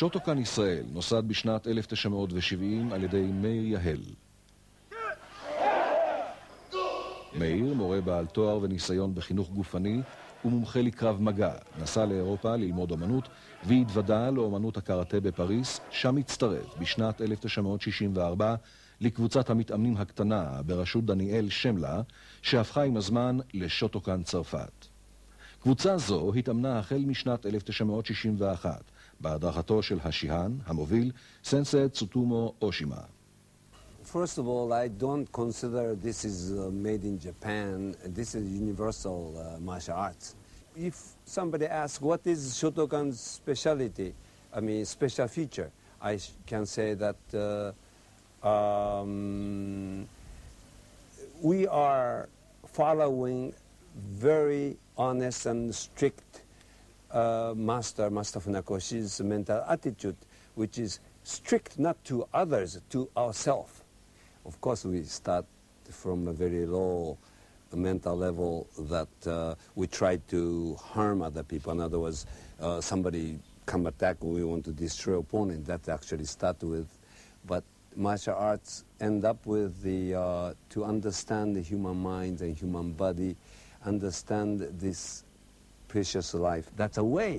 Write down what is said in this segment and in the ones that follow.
שוטוקן ישראל נוסד בשנת 1970 על ידי מאיר יהל. מאיר, מורה בעל תואר וניסיון בחינוך גופני, ומומחה לקרב מגע. נסע לאירופה ללמוד אומנות והתוודע לאומנות הקראטה בפריס, שם הצטרף בשנת 1964 לקבוצת המתאמנים הקטנה בראשות דניאל שמלה, שהפכה עם הזמן לשוטוקן צרפת. קבוצה זו התאמנה החל משנת 1961 בהדרכתו של השיהן, המוביל, סנסה צוטומו אושימה. First of all, I don't consider this is uh, made in Japan. This is universal uh, martial arts. If somebody asks what is Shotokan's specialty, I mean special feature, I can say that uh, um, we are following very honest and strict uh, master, Master Funakoshi's mental attitude, which is strict not to others, to ourselves. Of course, we start from a very low mental level that uh, we try to harm other people. In other words, uh, somebody come attack, we want to destroy opponent. That actually start with, but martial arts end up with the uh, to understand the human mind and human body, understand this precious life. That's a way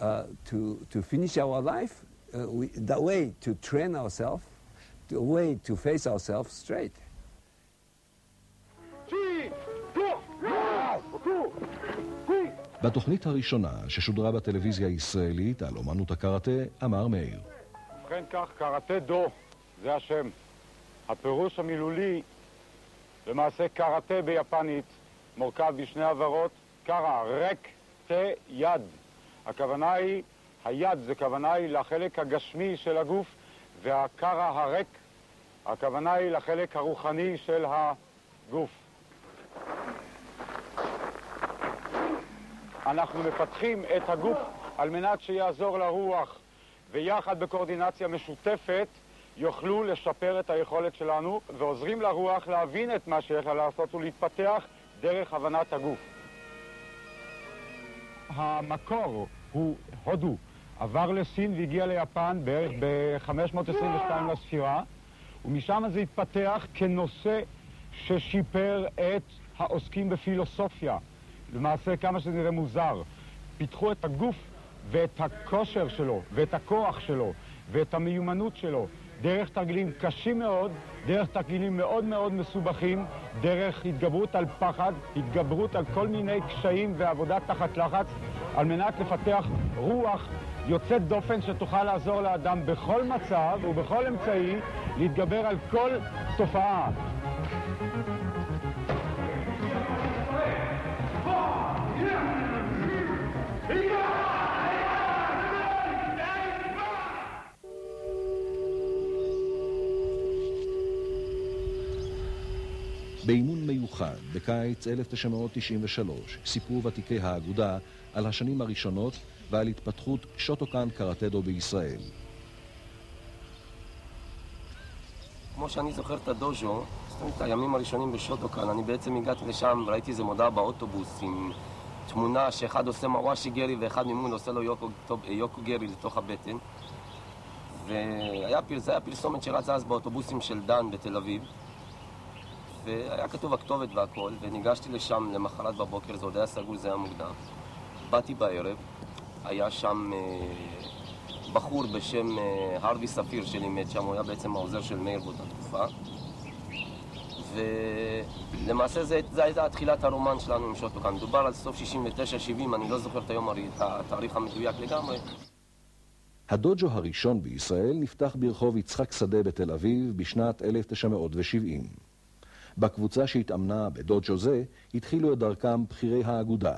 uh, to to finish our life. Uh, we, the way to train ourselves, the way to face ourselves straight. בתוכנית הראשונה ששודרה בטלוויזיה הישראלית על אומנות הקראטה, אמר מאיר. ובכן כך, קראטה דו זה השם. הפירוש המילולי, למעשה קראטה ביפנית, מורכב בשני עברות, קרא, ריק, תה, יד. הכוונה היא, היד זה כוונה היא לחלק הגשמי של הגוף, והקרא הריק, הכוונה היא לחלק הרוחני של הגוף. אנחנו מפתחים את הגוף על מנת שיעזור לרוח, ויחד בקואורדינציה משותפת יוכלו לשפר את היכולת שלנו, ועוזרים לרוח להבין את מה שיש לה לעשות ולהתפתח דרך הבנת הגוף. המקור הוא הודו, עבר לסין והגיע ליפן בערך ב-522 לספירה, ומשם זה התפתח כנושא ששיפר את העוסקים בפילוסופיה. למעשה, כמה שזה נראה מוזר, פיתחו את הגוף ואת הכושר שלו, ואת הכוח שלו, ואת המיומנות שלו, דרך תרגילים קשים מאוד, דרך תרגילים מאוד מאוד מסובכים, דרך התגברות על פחד, התגברות על כל מיני קשיים ועבודה תחת לחץ, על מנת לפתח רוח יוצאת דופן שתוכל לעזור לאדם בכל מצב ובכל אמצעי להתגבר על כל תופעה. באימון מיוחד בקיץ 1993 סיפרו ותיקי האגודה על השנים הראשונות ועל התפתחות שוטוקן קראטדו בישראל. כמו שאני זוכר את הדוז'ו, אומרת, הימים הראשונים בשוטוקן, אני בעצם הגעתי לשם, ראיתי איזה מודעה באוטובוס עם תמונה שאחד עושה מוואשי גרי ואחד ממול עושה לו יוקו, יוקו גרי לתוך הבטן. וזה היה פרסומת שרצה אז באוטובוסים של דן בתל אביב. והיה כתוב הכתובת והכל, וניגשתי לשם למחרת בבוקר, זה עוד היה סגור, זה היה מוקדם. באתי בערב, היה שם אה, בחור בשם אה, הרווי ספיר שלימד שם, הוא היה בעצם העוזר של מאיר באותה תקופה. ולמעשה זה הייתה תחילת הרומן שלנו עם שוטוקן. מדובר על סוף 69-70, אני לא זוכר את היום, את התאריך המדויק לגמרי. הדוג'ו הראשון בישראל נפתח ברחוב יצחק שדה בתל אביב בשנת 1970. בקבוצה שהתאמנה בדוג'ו זה התחילו את דרכם בכירי האגודה,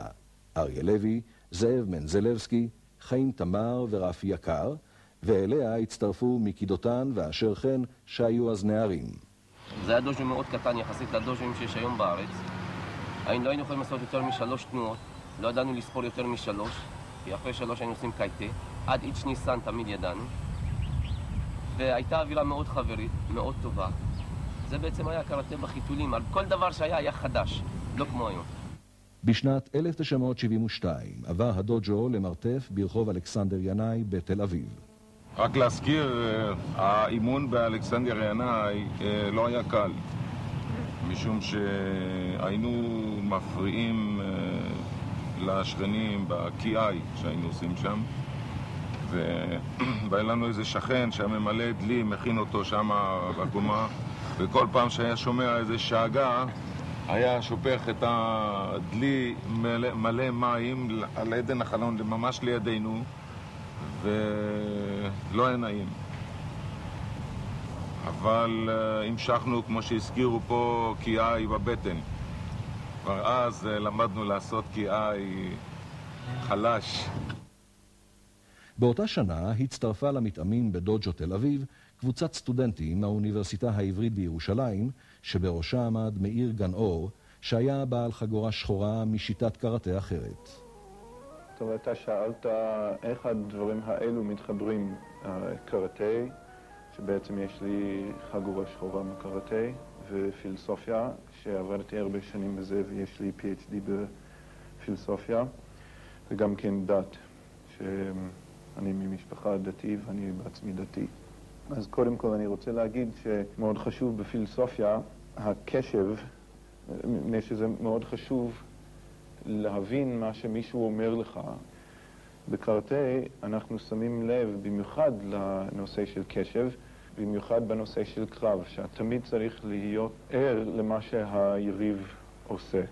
אריה לוי, זאב מנזלבסקי, חיים תמר ורפי יקר, ואליה הצטרפו מיקי דותן ואשר חן שהיו אז נערים. זה היה דוז'ו מאוד קטן יחסית לדוז'וים שיש היום בארץ. היינו לא היינו יכולים לעשות יותר משלוש תנועות, לא ידענו לספור יותר משלוש, כי אחרי שלוש היינו עושים קייטה, עד איץ' ניסן תמיד ידענו. והייתה אווירה מאוד חברית, מאוד טובה. זה בעצם היה קראטה בחיתולים, על כל דבר שהיה היה חדש, לא כמו היום. בשנת 1972 עבר הדוג'ו למרתף ברחוב אלכסנדר ינאי בתל אביב. רק להזכיר, אה, האימון באלכסנדר ינאי אה, לא היה קל, משום שהיינו מפריעים אה, לשכנים בקיאי שהיינו עושים שם. והיה לנו איזה שכן שהיה ממלא דלי, מכין אותו שם בקומה, וכל פעם שהיה שומע איזה שאגה, היה שופך את הדלי מלא, מלא מים על עדן החלון ממש לידינו, ולא היה נעים. אבל uh, המשכנו, כמו שהזכירו פה, קיאי בבטן. כבר אז uh, למדנו לעשות קיאי חלש. באותה שנה הצטרפה למתאמים בדוג'ו תל אביב קבוצת סטודנטים מהאוניברסיטה העברית בירושלים, שבראשה עמד מאיר גנאור, שהיה בעל חגורה שחורה משיטת קראטה אחרת. אומרת, אתה שאלת איך הדברים האלו מתחברים, קראטה, שבעצם יש לי חגורה שחורה מקראטה, ופילוסופיה, שעבדתי הרבה שנים בזה ויש לי PhD בפילוסופיה, וגם כן דת, שאני ממשפחה דתי ואני בעצמי דתי. אז קודם כל אני רוצה להגיד שמאוד חשוב בפילוסופיה הקשב, מפני שזה מאוד חשוב להבין מה שמישהו אומר לך. בקראטה אנחנו שמים לב במיוחד לנושא של קשב, במיוחד בנושא של קרב, שאתה תמיד צריך להיות ער למה שהיריב עושה.